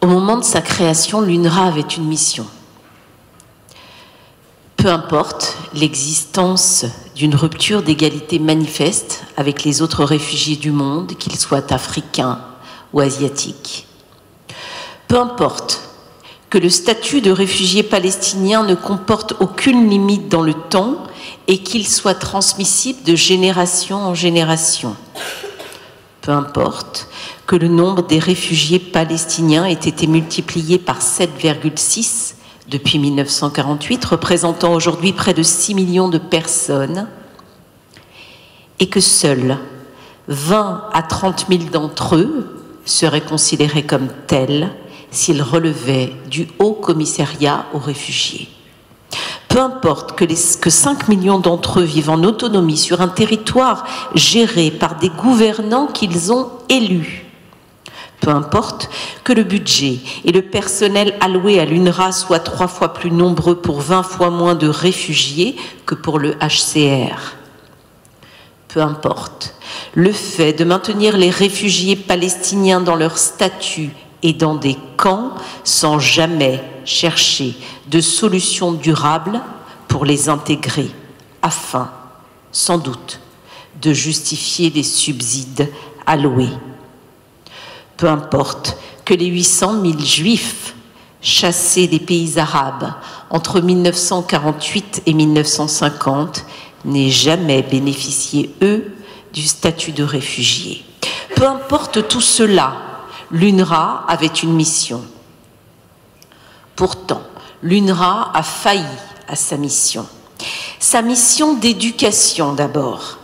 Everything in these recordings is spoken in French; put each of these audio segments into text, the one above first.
Au moment de sa création, l'UNRWA avait une mission. Peu importe l'existence d'une rupture d'égalité manifeste avec les autres réfugiés du monde, qu'ils soient africains ou asiatiques. Peu importe que le statut de réfugié palestinien ne comporte aucune limite dans le temps et qu'il soit transmissible de génération en génération. Peu importe que le nombre des réfugiés palestiniens ait été multiplié par 7,6 depuis 1948, représentant aujourd'hui près de 6 millions de personnes, et que seuls 20 à 30 000 d'entre eux seraient considérés comme tels s'ils relevaient du Haut Commissariat aux réfugiés. Peu importe que, les, que 5 millions d'entre eux vivent en autonomie sur un territoire géré par des gouvernants qu'ils ont élus. Peu importe que le budget et le personnel alloué à l'UNRWA soient trois fois plus nombreux pour 20 fois moins de réfugiés que pour le HCR. Peu importe le fait de maintenir les réfugiés palestiniens dans leur statut et dans des camps sans jamais chercher de solutions durables pour les intégrer, afin, sans doute, de justifier les subsides alloués. Peu importe que les 800 000 juifs chassés des pays arabes entre 1948 et 1950 n'aient jamais bénéficié, eux, du statut de réfugiés. Peu importe tout cela, l'UNRWA avait une mission. Pourtant, l'UNRWA a failli à sa mission. Sa mission d'éducation d'abord.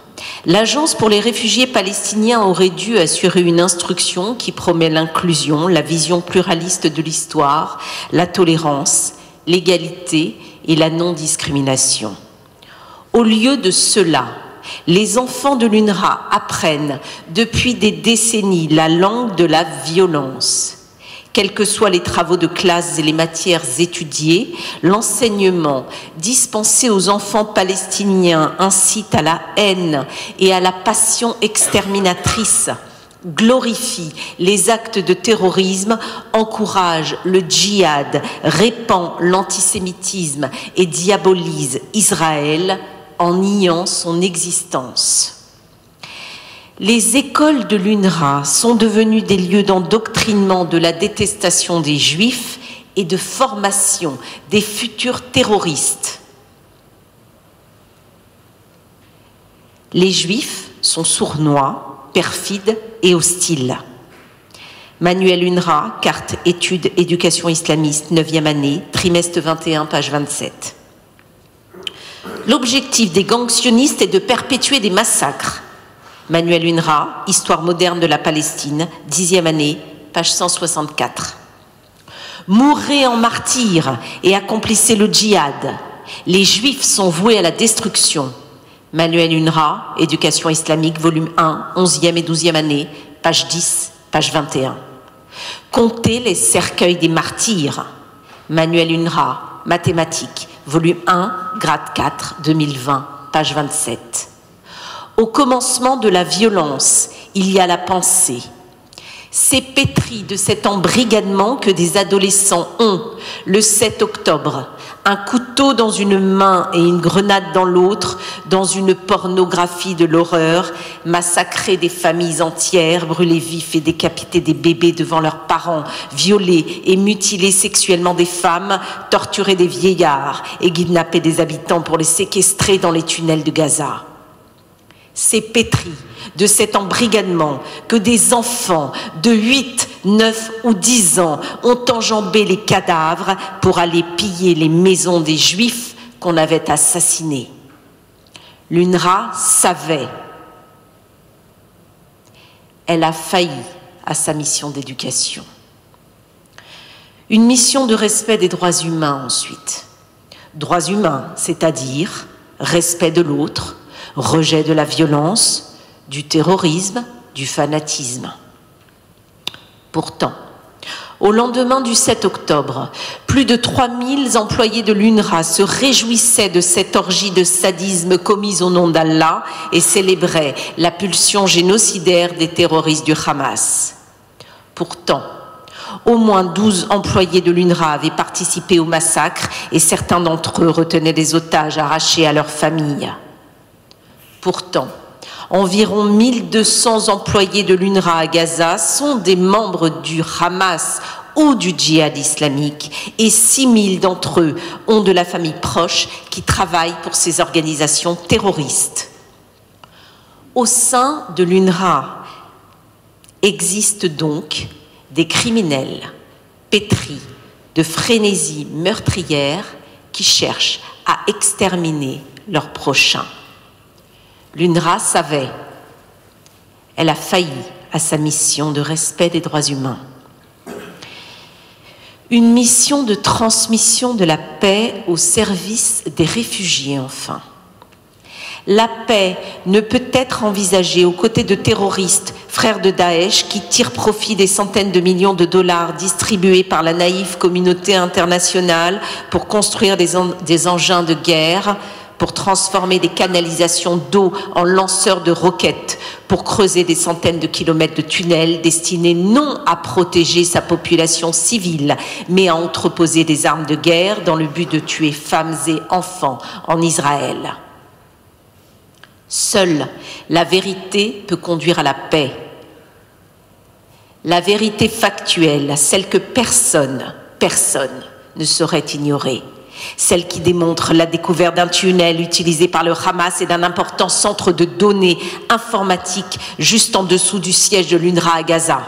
L'Agence pour les réfugiés palestiniens aurait dû assurer une instruction qui promet l'inclusion, la vision pluraliste de l'histoire, la tolérance, l'égalité et la non-discrimination. Au lieu de cela, les enfants de l'UNRWA apprennent depuis des décennies la langue de la violence. Quels que soient les travaux de classe et les matières étudiées, l'enseignement dispensé aux enfants palestiniens incite à la haine et à la passion exterminatrice glorifie les actes de terrorisme, encourage le djihad, répand l'antisémitisme et diabolise Israël, en niant son existence. Les écoles de l'UNRWA sont devenues des lieux d'endoctrinement de la détestation des juifs et de formation des futurs terroristes. Les juifs sont sournois, perfides et hostiles. Manuel UNRWA, carte études éducation islamiste, 9e année, trimestre 21, page 27. L'objectif des gangs sionistes est de perpétuer des massacres. Manuel Unra, Histoire moderne de la Palestine, dixième année, page 164. Mourrez en martyrs et accomplissez le djihad. Les juifs sont voués à la destruction. Manuel Unra, Éducation islamique, volume 1, 11e et 12e année, page 10, page 21. Comptez les cercueils des martyrs. Manuel Unra, Mathématiques, volume 1, grade 4, 2020, page 27. Au commencement de la violence, il y a la pensée. C'est pétri de cet embrigadement que des adolescents ont, le 7 octobre, un couteau dans une main et une grenade dans l'autre, dans une pornographie de l'horreur, massacrer des familles entières, brûler vifs et décapiter des bébés devant leurs parents, violer et mutiler sexuellement des femmes, torturer des vieillards et kidnapper des habitants pour les séquestrer dans les tunnels de Gaza. C'est pétri de cet embrigadement que des enfants de 8, 9 ou 10 ans ont enjambé les cadavres pour aller piller les maisons des juifs qu'on avait assassinés. L'UNRWA savait. Elle a failli à sa mission d'éducation. Une mission de respect des droits humains ensuite. Droits humains, c'est-à-dire respect de l'autre, rejet de la violence, du terrorisme, du fanatisme. Pourtant, au lendemain du 7 octobre, plus de 3000 employés de l'UNRWA se réjouissaient de cette orgie de sadisme commise au nom d'Allah et célébraient la pulsion génocidaire des terroristes du Hamas. Pourtant, Au moins 12 employés de l'UNRWA avaient participé au massacre et certains d'entre eux retenaient des otages arrachés à leurs familles. Pourtant, environ 1200 employés de l'UNRWA à Gaza sont des membres du Hamas ou du djihad islamique et 6000 d'entre eux ont de la famille proche qui travaille pour ces organisations terroristes. Au sein de l'UNRWA existent donc des criminels pétris de frénésie meurtrière qui cherchent à exterminer leurs prochains. L'UNRWA savait, elle a failli à sa mission de respect des droits humains une mission de transmission de la paix au service des réfugiés enfin. La paix ne peut être envisagée aux côtés de terroristes, frères de Daesh, qui tirent profit des centaines de millions de dollars distribués par la naïve communauté internationale pour construire des, des engins de guerre, pour transformer des canalisations d'eau en lanceurs de roquettes, pour creuser des centaines de kilomètres de tunnels destinés non à protéger sa population civile, mais à entreposer des armes de guerre dans le but de tuer femmes et enfants en Israël. Seule la vérité peut conduire à la paix. La vérité factuelle, celle que personne, personne ne saurait ignorer celle qui démontre la découverte d'un tunnel utilisé par le Hamas et d'un important centre de données informatiques juste en dessous du siège de l'UNRWA à Gaza.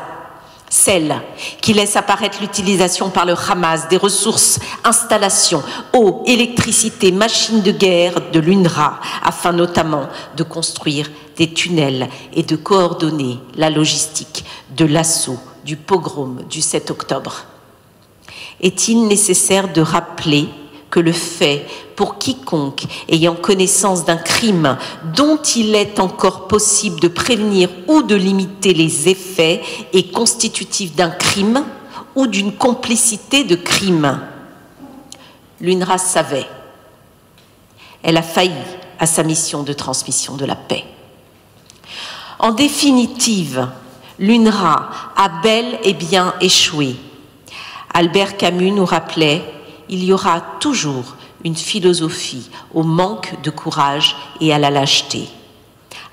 Celle qui laisse apparaître l'utilisation par le Hamas des ressources, installations, eau, électricité, machines de guerre de l'UNRWA, afin notamment de construire des tunnels et de coordonner la logistique de l'assaut du pogrom du 7 octobre. Est-il nécessaire de rappeler que le fait pour quiconque ayant connaissance d'un crime dont il est encore possible de prévenir ou de limiter les effets est constitutif d'un crime ou d'une complicité de crime. L'UNRWA savait. Elle a failli à sa mission de transmission de la paix. En définitive, l'UNRWA a bel et bien échoué. Albert Camus nous rappelait il y aura toujours une philosophie au manque de courage et à la lâcheté.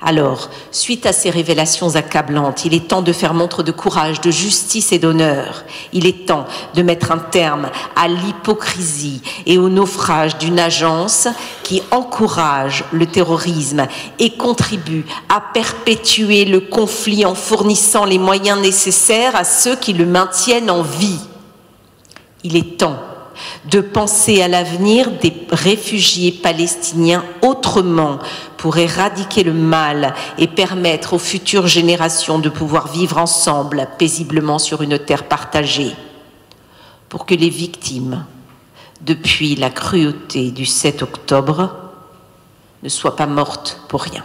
Alors, suite à ces révélations accablantes, il est temps de faire montre de courage, de justice et d'honneur. Il est temps de mettre un terme à l'hypocrisie et au naufrage d'une agence qui encourage le terrorisme et contribue à perpétuer le conflit en fournissant les moyens nécessaires à ceux qui le maintiennent en vie. Il est temps de penser à l'avenir des réfugiés palestiniens autrement pour éradiquer le mal et permettre aux futures générations de pouvoir vivre ensemble paisiblement sur une terre partagée, pour que les victimes, depuis la cruauté du 7 octobre, ne soient pas mortes pour rien.